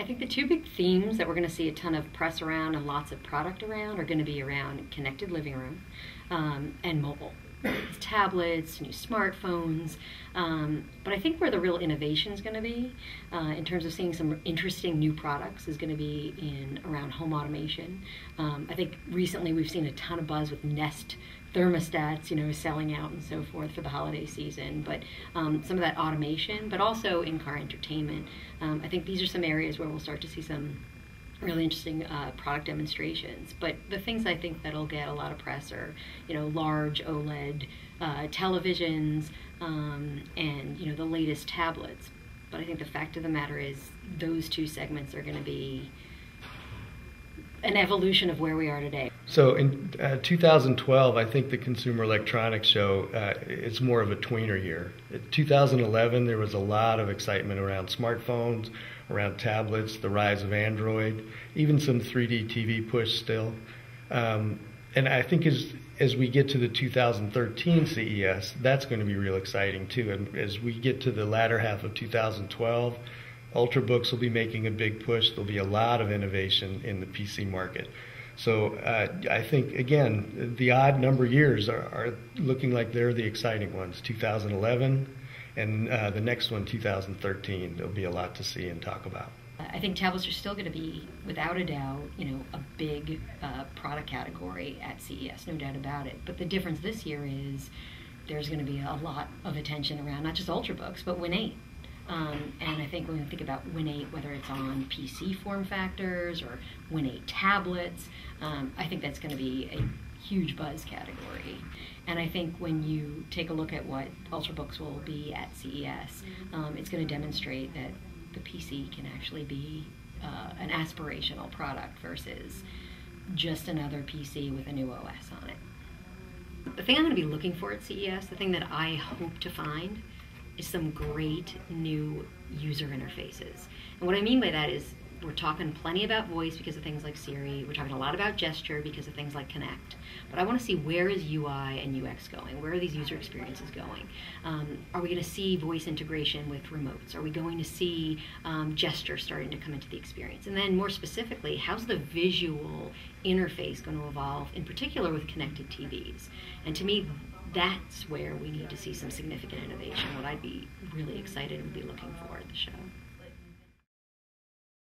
I think the two big themes that we're going to see a ton of press around and lots of product around are going to be around connected living room um, and mobile. Tablets, new smartphones, um, but I think where the real innovation is going to be, uh, in terms of seeing some interesting new products, is going to be in around home automation. Um, I think recently we've seen a ton of buzz with Nest thermostats, you know, selling out and so forth for the holiday season. But um, some of that automation, but also in-car entertainment. Um, I think these are some areas where we'll start to see some really interesting uh, product demonstrations. But the things I think that'll get a lot of press are, you know, large OLED uh, televisions um, and you know the latest tablets. But I think the fact of the matter is those two segments are going to be an evolution of where we are today. So in uh, 2012, I think the Consumer Electronics Show uh, is more of a tweener year. In 2011, there was a lot of excitement around smartphones, around tablets, the rise of Android, even some 3D TV push still. Um, and I think as as we get to the 2013 CES, that's going to be real exciting too. And as we get to the latter half of 2012 Ultrabooks will be making a big push. There'll be a lot of innovation in the PC market. So uh, I think again, the odd number years are, are, looking like they're the exciting ones. 2011 and uh, the next one, 2013. There'll be a lot to see and talk about. I think tablets are still going to be, without a doubt, you know, a big uh, product category at CES, no doubt about it. But the difference this year is there's going to be a lot of attention around not just Ultrabooks, but Win 8 um, and I think when we think about Win 8, whether it's on PC form factors or Win 8 tablets, um, I think that's going to be a huge buzz category. And I think when you take a look at what Ultrabooks will be at CES, um, it's going to demonstrate that the PC can actually be uh, an aspirational product versus just another PC with a new OS on it. The thing I'm going to be looking for at CES, the thing that I hope to find, is some great new user interfaces. And what I mean by that is we're talking plenty about voice because of things like Siri. We're talking a lot about gesture because of things like Kinect. But I want to see where is UI and UX going? Where are these user experiences going? Um, are we going to see voice integration with remotes? Are we going to see um, gesture starting to come into the experience? And then more specifically, how's the visual interface going to evolve, in particular with connected TVs? And to me, that's where we need to see some significant innovation. What I'd be really excited and be looking for at the show.